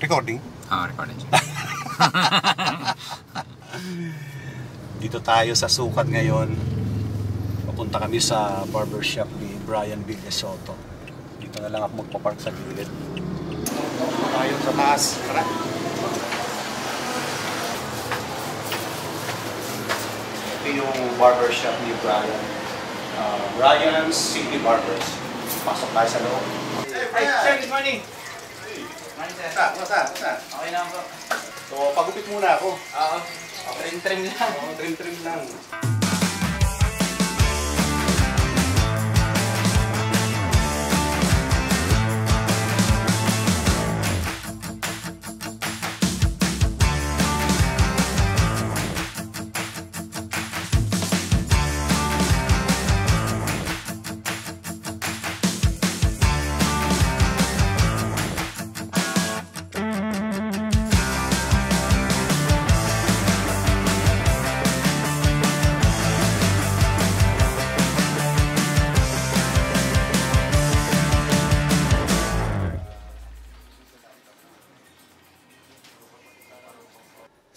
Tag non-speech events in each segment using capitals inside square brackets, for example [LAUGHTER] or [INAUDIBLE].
Recording? Ah, recording siya. [LAUGHS] Dito tayo sa sukat ngayon. Papunta kami sa barbershop ni Brian Villasoto. Dito na lang ako magpapark sa gilid. Tayo sa taas. Tara. Ito yung barbershop ni Brian. Uh, Brian's City Barbers. Pasok tayo sa loob. Hey, sir, good morning. Morning, sir. Basta, basta, basta. Okay lang po. So, pagupit muna ako. Oo. Trim-trim lang. Oh, trim-trim lang.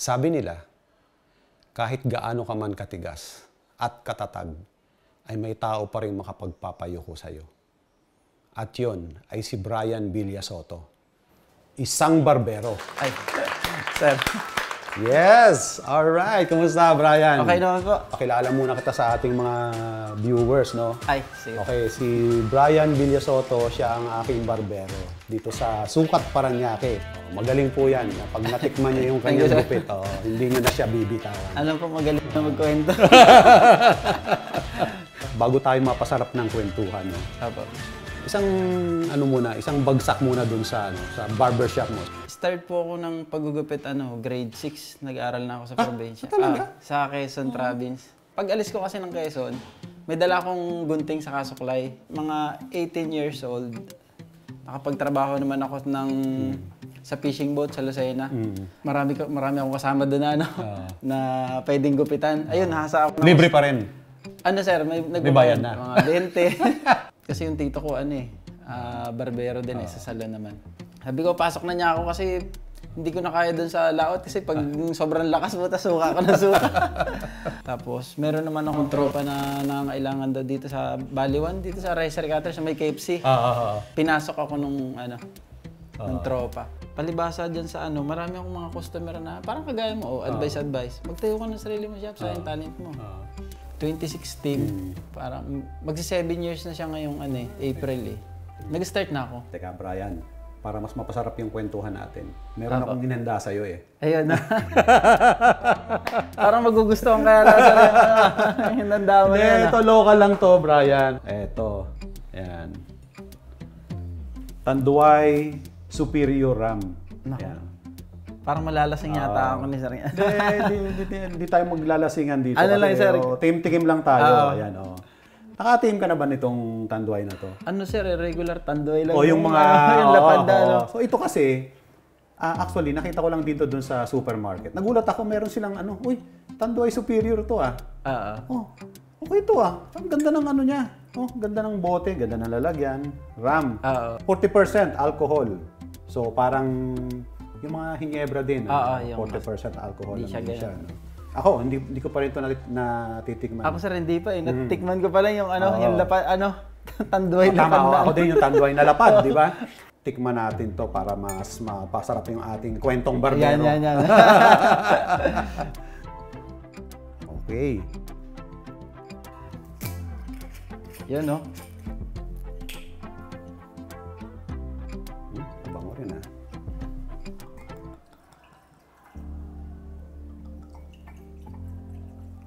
Sabi nila, kahit gaano ka man katigas at katatag, ay may tao pa rin makapagpapayuko sa'yo. At yon ay si Brian Villasoto, isang barbero. Ay, sir. Yes! Alright! Kumusta, Brian? Okay naman po. Pakilala muna kita sa ating mga viewers, no? Ay, sige. Okay, si Brian Villasoto, siya ang aking barbero dito sa Sukat Paranaque. Magaling po yan. Pag natikman niya yung kanyang gupit, oh, hindi niyo na siya bibitawan. Alam ko magaling na magkwento. [LAUGHS] Bago tayo mapasarap ng kwentuhan, no? Apo. isang ano muna, isang bagsak muna dun sa ano, sa barbershop mo. Start po ako ng paggugupit, ano, grade 6. Nag-aaral na ako sa probinsya. talaga? Ah, sa Quezon Province. Pag alis ko kasi ng Quezon, may dala akong gunting sa kasuklay. Mga 18 years old. Nakapagtrabaho naman ako ng sa fishing boat sa Lucena. Marami ka- marami akong kasama doon ano, [LAUGHS] na pwedeng gupitan. Ayun, nasa ako Libre pa rin. Ano sir, may May bayad na. Mga [LAUGHS] 20. [LAUGHS] kasi yung tito ko ano eh, ah, barbero din eh, sa salon naman. Sabi ko, pasok na niya ako kasi hindi ko na kaya doon sa laot kasi pag sobrang lakas mo, tas suka ka na suka. [LAUGHS] Tapos, meron naman akong tropa na nangangailangan daw dito sa Baliwan, dito sa Ricer Cutter sa may KFC. Ah, ah, ah. Pinasok ako nung ano, ng tropa. Palibasa dyan sa ano, marami akong mga customer na parang kagaya mo, oh, advice, advice. Magtayo ka ng sarili mo shop sa yung talent mo. 2016, parang magsi 7 years na siya ngayong ano eh, April eh. Nag-start na ako. Teka, Brian, para mas mapasarap yung kwentuhan natin, meron akong inanda sa'yo eh. Ayun na. [LAUGHS] parang magugustuhan kaya sa yung nanda mo yan. ah. ito local lang to, Brian. Ito. Yan. Tanduay Superior Ram. Yan. Parang malalasing yata ako ni Sir. Hindi, hindi, tayo maglalasingan dito. Ano lang, sir? oh, team-tikim lang tayo. Oo. Ayan, oh. Naka-team ka na ba nitong Tanduay na to? ano sir, eh, regular tandoy lang. O yung mga... [LAUGHS] yung lapad na, oo, ano. So ito kasi, ah, actually, nakita ko lang dito dun sa supermarket. Nagulat ako, meron silang ano, uy, Tanduay Superior to ah. Oo. Oh, okay to ah. Ang ganda ng ano niya. Oh, ganda ng bote, ganda ng lalagyan. RAM. Oo. 40% alcohol. So parang yung mga hinebra din. Ano, yung 40% alcohol. hindi siya din no? Ako, hindi, hindi ko pa rin ito nati- natitikman. Ako sir, hindi pa eh. Natikman ko pa lang yung ano, Oo. yung lapad, ano, [LAUGHS] tandoy Oh, tama, lapad ako, na. ako din yung tanduay na lapad, di ba? [LAUGHS] Tikman natin to para mas mapasarap yung ating kwentong barbero. Yan, yan, yan. [LAUGHS] Okay. yan, no?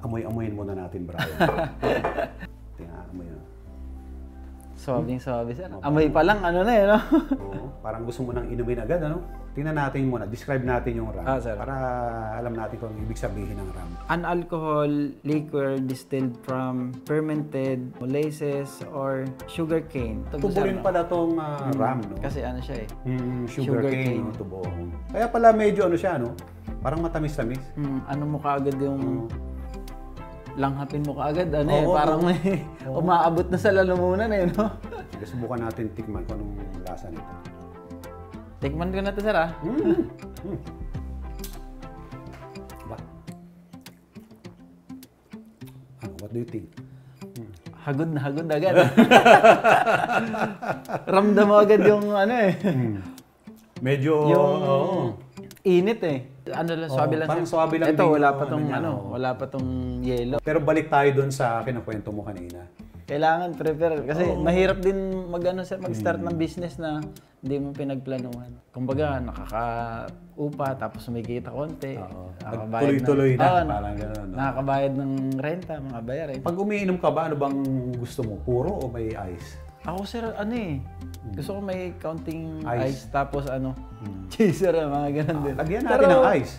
Amoy-amoyin muna natin, Brian. [LAUGHS] Tingnan, amoy na. Swabing swabe sir. Amoy pa lang, ano na eh, no? Oo, parang gusto mo nang inumin agad, ano? Tingnan natin muna, describe natin yung RAM. Ah, sir. Para alam natin kung ibig sabihin ng RAM. An alcohol liquor distilled from fermented molasses or sugar cane. Tubo rin pala tong ah, RAM, no? Kasi ano siya eh. Mm, sugar, Sugar cane, cane. no? Tubo. Kaya pala medyo ano siya, no? Parang matamis-tamis. Hmm, ano mo kaagad yung langhapin mo kaagad, ano eh, Oo, parang oo. may [LAUGHS] umaabot na sa lalamunan eh, no? Sige, subukan natin tikman kung anong lasa nito. Tikman ko na to, sir, ah. Mm. Mm. Ba? Ano, what do you think? Hagod na hagod agad. [LAUGHS] Ramdam mo agad yung ano eh. Medyo, Yung oo. init eh. Ano lang, swabe lang. parang swabe lang Ito, din wala yung pa tong ano ano, wala pa tong yelo. Pero balik tayo dun sa kinakwento mo kanina. Kailangan prepare kasi mahirap din mag ano, sir, mag-start Hmm. ng business na hindi mo pinagplanuhan. Kumbaga, nakakaupa tapos may kita konti. Oo. Tuloy-tuloy na, Oo, parang gano'n. no? Nakakabayad ng renta, mga bayarin. Pag umiinom ka ba, ano bang gusto mo? Puro o may ice? Ako sir, ano eh, gusto ko may counting Ice. Hmm. ice, tapos ano, chaser, ah, mga ganun din. Lagyan natin Pero- ng ice.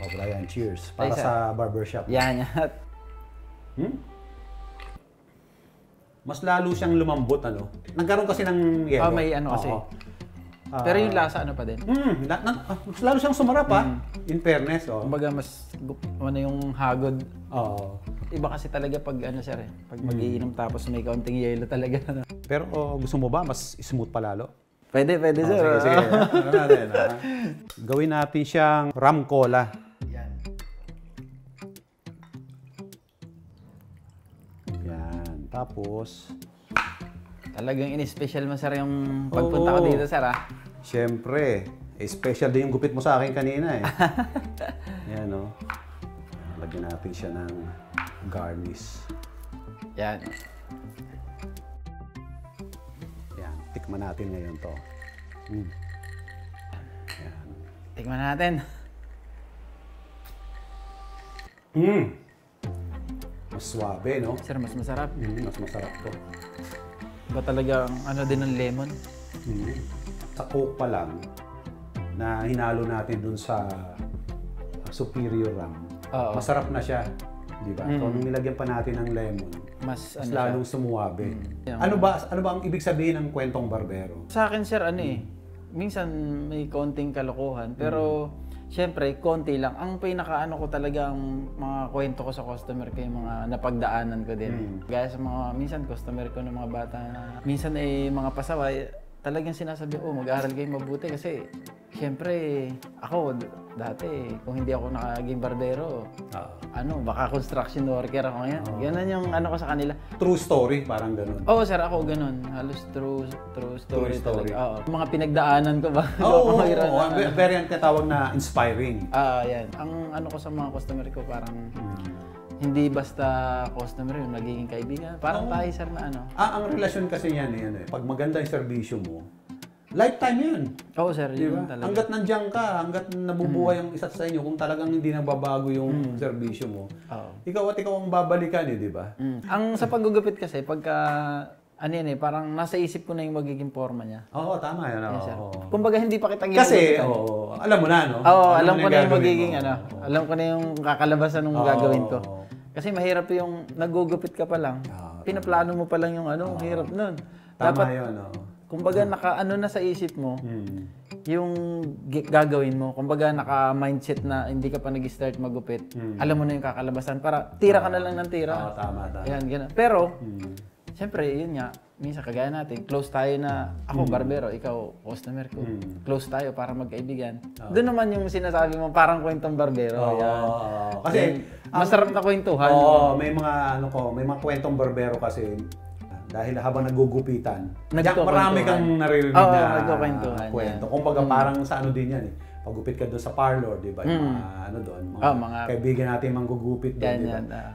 Oh, Brian, cheers. Para Ay, sa barbershop. Yan, yan. Hmm? Mas lalo siyang lumambot, ano? Nagkaroon kasi ng yelo. Oh, may ano kasi. Oo. Ah, Pero yung lasa ano pa din. Hmm, na, na, ah, mas lalo siyang sumarap, ah. In fairness, oh. Kumbaga mas ano yung hagod. Oo. Iba kasi talaga pag ano sir eh, pag magiinom tapos may counting yelo talaga. [LAUGHS] Pero oh, gusto mo ba mas smooth pa lalo? Pwede, pwede sir. Sige, sige. [LAUGHS] Ano natin? Gawin natin siyang ram cola. Yan. Yan. Tapos, Talagang in-special mo sir yung pagpunta ko Oo. dito sir ah. Siyempre, eh, special din yung gupit mo sa akin kanina eh. [LAUGHS] Yan, no? Lagyan natin siya ng garnish. Yan. Yan, tikman natin ngayon to. Mm. Yan. Tikman natin. Mm. Mas swabe, no? Sir, mas masarap. Mm, mas masarap to. Iba talaga ang ano din ng lemon. Mm. Sa coke pa lang, na hinalo natin dun sa superior ram, Oo. masarap na siya. Di ba? So, nung nilagyan pa natin ng lemon, Mas mas ano lalong sumuwabe. Yan. Ano ba ano ba ang ibig sabihin ng kwentong barbero? Sa akin, sir, ano eh, minsan may konting kalokohan, pero syempre, konti lang. Ang pinakaano ko talaga, ang mga kwento ko sa customer ko, yung mga napagdaanan ko din. Gaya sa mga, minsan customer ko ng mga bata na, minsan eh, mga pasaway, talagang sinasabi, oh, mag-aaral kayo mabuti kasi, syempre, ako, dati, kung hindi ako nakaging barbero, Ah, ano, baka construction worker ako ngayon. Ganun yung ano ko sa kanila. true story, parang ganun. Oo, sir, ako ganun. Halos true, true story, True story. talaga. Oo. Mga pinagdaanan ko ba? Oo, [LAUGHS] oh, Mahirap na- oh, very ang tinatawag na inspiring. Ah, yan. Ang ano ko sa mga customer ko, parang hindi basta customer yung nagiging kaibigan. Parang tayo, sir, na ano. Ah, ang relasyon kasi yan, yan eh. Pag maganda yung serbisyo mo, lifetime yan. Oo, sir, Di yun ba? talaga. Hanggat nandiyan ka, hanggat nabubuhay ang isa't sa inyo, kung talagang hindi nababago yung Hmm. serbisyo mo, Oo. ikaw at ikaw ang babalikan eh, di ba? Mm. Ang sa paggugupit kasi, pagka, ano yan eh, parang nasa isip ko na yung magiging forma niya. Oo, tama yan. Oo, Sir. oo. Kumbaga, hindi pa kita Kasi, oo, alam mo na, no? Oo, Alam alam mo ko na yung magiging mo. ano. Alam ko na yung kakalabasan ng Oo, gagawin ko. Kasi mahirap yung nagugupit ka pa lang. Ah, Pinaplano mo pa lang yung ano, hirap nun. Tama Dapat, yun, oo. Kumbaga naka ano na sa isip mo, Hmm. yung gagawin mo. Kumbaga naka-mindset na hindi ka pa nag-start magupit. Alam mo na yung kakalabasan. Para tira ka na lang ng tira. Oo, tama, tama. Yan, ganun. Pero, Hmm. Siyempre, yun nga, minsan kagaya natin, close tayo na ako barbero, ikaw customer ko. Close tayo para magkaibigan. Doon naman yung sinasabi mo, parang kwentong barbero. Oo, yan. Kasi, Yan. masarap na kwentuhan. Oo, may mga ano ko, may mga kwentong barbero kasi dahil habang nagugupitan, diyan Nagkukwentuhan. marami kang naririnig Oo, na nagkukwentuhan, kwento. yan. Mm. Kumbaga parang sa ano din yan eh. Pagupit ka doon sa parlor, di ba? Yung mga ano doon, mga, Ah, mga- kaibigan natin manggugupit doon, Yan, di ba? yan. ah.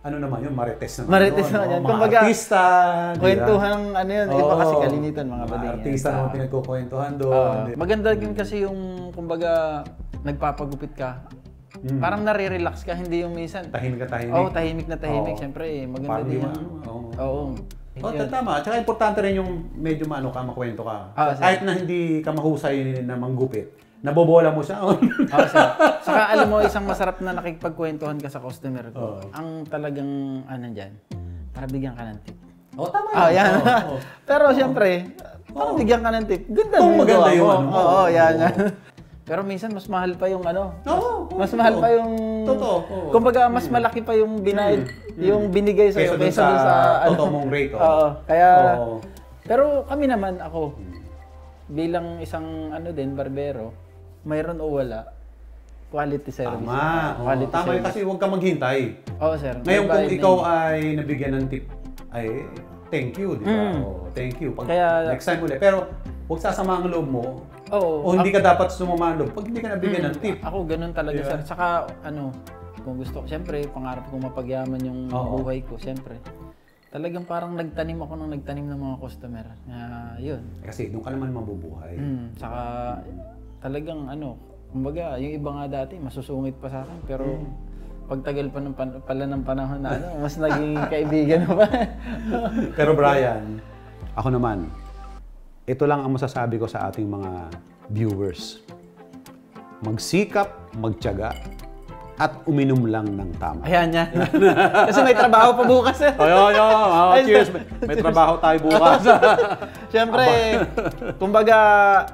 Ano naman yun, marites naman Marites yun, naman no? yan. Mga Kumbaga, artista, di ba? Kwentuhan, ano yun, iba kasi Oo. kalinitan, mga bading. yan. artista naman pinagkukwentuhan doon. Di- maganda din kasi yung, kumbaga, nagpapagupit ka. Mm. Parang nare-relax ka, hindi yung minsan. tahimik ka tahimik. Oo, tahimik na tahimik. Oo. Siyempre, eh, maganda Parang din di yung... ano, oo. Oo. Oh, tama. Tsaka importante rin yung medyo maano ka, makwento ka. Ah, sir. Kahit na hindi ka mahusay na manggupit, nabobola mo siya. Oo, sir. Saka alam mo, isang masarap na nakikipagkwentuhan ka sa customer ko. Oo. Ang talagang, ano dyan, para bigyan ka ng tip. oh, tama Ah, yan. Oo, oo. [LAUGHS] Pero siyempre, para bigyan ka ng tip. Ganda Kung maganda gawa yung mo. ano mo. Oo, yan. Oo. Pero minsan, mas mahal pa yung ano. Oo, oo, Mas totoo. mahal pa yung... Totoo, oo. Kumbaga, mas malaki pa yung binayad, yung binigay Kaysa dun kaysa dun sa sa... ano. totoo mong rate, oh. Oo. Kaya, Oo. Pero kami naman, ako, bilang isang ano din, barbero, mayroon o wala, quality service. Tama. Oo, quality tama yun service. kasi huwag ka maghintay. Oo, sir. May Ngayon kung na ikaw ay nabigyan ng tip, ay thank you, di ba? Oo, thank you. Pag Mm. Kaya- next time ulit. Pero huwag sasama ang loob mo. Oo. O hindi ka dapat sumama ang loob pag hindi ka nabigyan ng tip. Ako, ganun talaga, ba? sir. Saka, ano, kung gusto ko, siyempre, pangarap kong mapagyaman yung Oo. buhay ko, siyempre. Talagang parang nagtanim ako ng nagtanim ng mga customer. Ah, yun. Kasi doon ka naman mabubuhay. Mm, saka, talagang, ano, kumbaga, yung iba nga dati, masusungit pa sa akin, pero pagtagal pa ng pan- pala ng panahon na, ano, mas naging [LAUGHS] kaibigan pa. Pero Brian, ako naman, ito lang ang masasabi ko sa ating mga viewers. Magsikap, magtiyaga, at uminom lang ng tama. Ayan yan. [LAUGHS] Kasi may trabaho pa bukas. eh. Ay, ay, ay, Ay, cheers. May, may trabaho tayo bukas. [LAUGHS] Siyempre, kumbaga,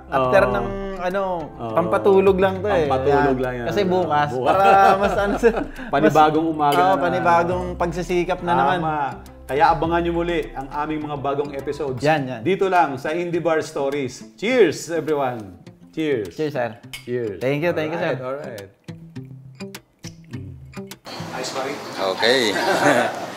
after Oo. ng ano, Oo. pampatulog lang to eh. Pampatulog lang yan. Kasi bukas, Bukas. para mas ano, sa- [LAUGHS] Panibagong umaga Oo, na. panibagong pagsisikap na naman. Tama. Kaya abangan nyo muli ang aming mga bagong episodes. Yan, yan. Dito lang sa Indie Bar Stories. Cheers, everyone. Cheers. Cheers, sir. Cheers. Thank you, thank you, sir. Alright, alright. Ice, pare. Okay. [LAUGHS]